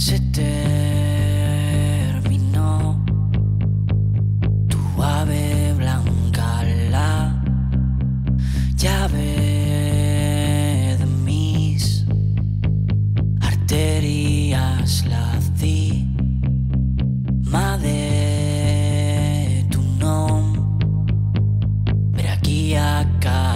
se terminó. Tu ave blanca, la llave de mis arterias, la di, madre tu nombre, aquí acá.